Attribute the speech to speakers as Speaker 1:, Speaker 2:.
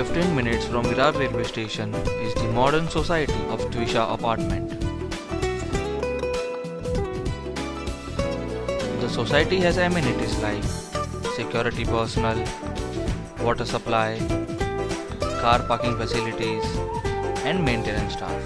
Speaker 1: 15 minutes from Virar railway station is the modern society of Twisha apartment. The society has amenities like security personnel, water supply, car parking facilities and maintenance staff.